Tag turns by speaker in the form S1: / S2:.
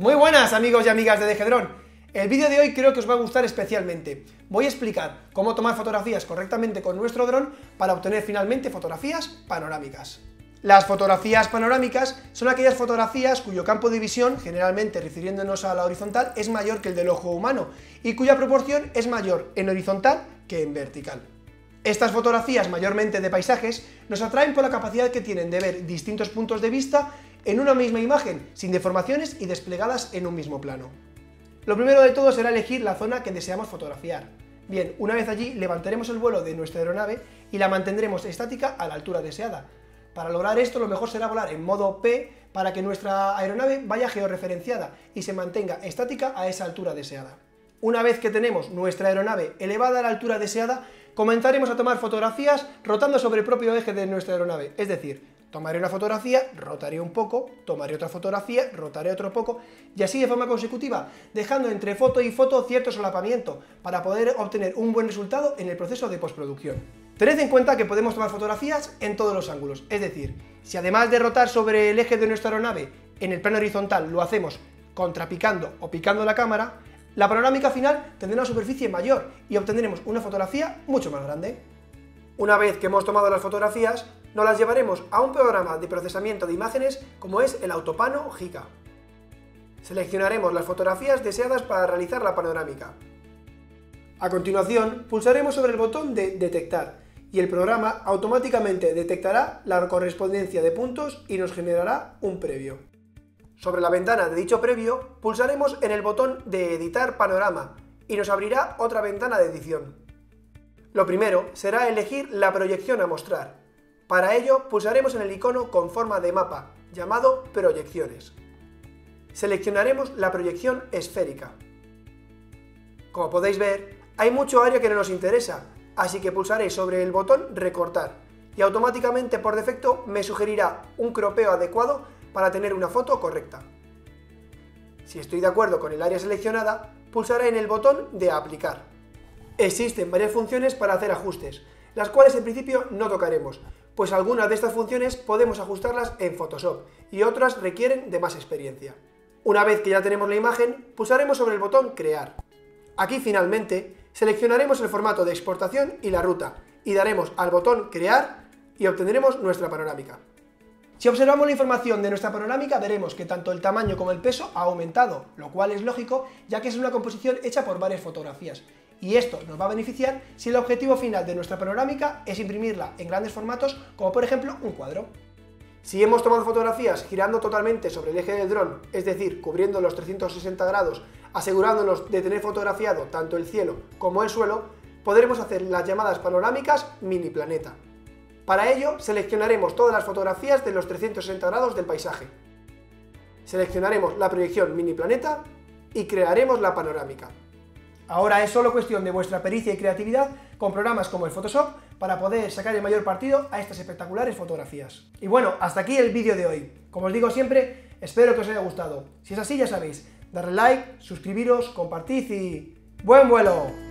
S1: Muy buenas amigos y amigas de Degedrón. El vídeo de hoy creo que os va a gustar especialmente. Voy a explicar cómo tomar fotografías correctamente con nuestro dron para obtener finalmente fotografías panorámicas. Las fotografías panorámicas son aquellas fotografías cuyo campo de visión, generalmente refiriéndonos a la horizontal, es mayor que el del ojo humano y cuya proporción es mayor en horizontal que en vertical. Estas fotografías, mayormente de paisajes, nos atraen por la capacidad que tienen de ver distintos puntos de vista en una misma imagen, sin deformaciones y desplegadas en un mismo plano. Lo primero de todo será elegir la zona que deseamos fotografiar. Bien, una vez allí levantaremos el vuelo de nuestra aeronave y la mantendremos estática a la altura deseada. Para lograr esto lo mejor será volar en modo P para que nuestra aeronave vaya georreferenciada y se mantenga estática a esa altura deseada. Una vez que tenemos nuestra aeronave elevada a la altura deseada, comenzaremos a tomar fotografías rotando sobre el propio eje de nuestra aeronave, es decir, tomaré una fotografía, rotaré un poco, tomaré otra fotografía, rotaré otro poco, y así de forma consecutiva, dejando entre foto y foto cierto solapamiento, para poder obtener un buen resultado en el proceso de postproducción. Tened en cuenta que podemos tomar fotografías en todos los ángulos, es decir, si además de rotar sobre el eje de nuestra aeronave en el plano horizontal lo hacemos contrapicando o picando la cámara, la panorámica final tendrá una superficie mayor y obtendremos una fotografía mucho más grande. Una vez que hemos tomado las fotografías, nos las llevaremos a un programa de procesamiento de imágenes como es el Autopano Giga. Seleccionaremos las fotografías deseadas para realizar la panorámica. A continuación, pulsaremos sobre el botón de Detectar y el programa automáticamente detectará la correspondencia de puntos y nos generará un previo. Sobre la ventana de dicho previo, pulsaremos en el botón de Editar panorama y nos abrirá otra ventana de edición. Lo primero será elegir la proyección a mostrar. Para ello, pulsaremos en el icono con forma de mapa, llamado Proyecciones. Seleccionaremos la proyección esférica. Como podéis ver, hay mucho área que no nos interesa, así que pulsaré sobre el botón Recortar y automáticamente por defecto me sugerirá un cropeo adecuado para tener una foto correcta. Si estoy de acuerdo con el área seleccionada, pulsaré en el botón de Aplicar. Existen varias funciones para hacer ajustes, las cuales en principio no tocaremos, pues algunas de estas funciones podemos ajustarlas en Photoshop y otras requieren de más experiencia. Una vez que ya tenemos la imagen, pulsaremos sobre el botón Crear. Aquí finalmente seleccionaremos el formato de exportación y la ruta y daremos al botón Crear y obtendremos nuestra panorámica. Si observamos la información de nuestra panorámica veremos que tanto el tamaño como el peso ha aumentado, lo cual es lógico ya que es una composición hecha por varias fotografías. Y esto nos va a beneficiar si el objetivo final de nuestra panorámica es imprimirla en grandes formatos como por ejemplo un cuadro. Si hemos tomado fotografías girando totalmente sobre el eje del dron, es decir, cubriendo los 360 grados, asegurándonos de tener fotografiado tanto el cielo como el suelo, podremos hacer las llamadas panorámicas mini planeta. Para ello, seleccionaremos todas las fotografías de los 360 grados del paisaje. Seleccionaremos la proyección mini planeta y crearemos la panorámica. Ahora es solo cuestión de vuestra pericia y creatividad con programas como el Photoshop para poder sacar el mayor partido a estas espectaculares fotografías. Y bueno, hasta aquí el vídeo de hoy. Como os digo siempre, espero que os haya gustado. Si es así, ya sabéis, darle like, suscribiros, compartid y... ¡Buen vuelo!